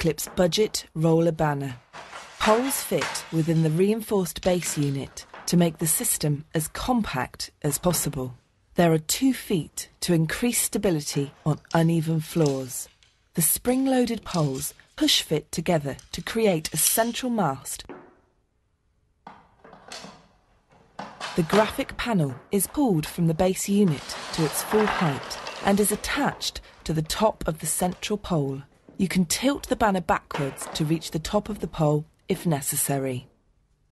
clips budget roller banner. Poles fit within the reinforced base unit to make the system as compact as possible. There are two feet to increase stability on uneven floors. The spring loaded poles push fit together to create a central mast. The graphic panel is pulled from the base unit to its full height and is attached to the top of the central pole. You can tilt the banner backwards to reach the top of the pole if necessary.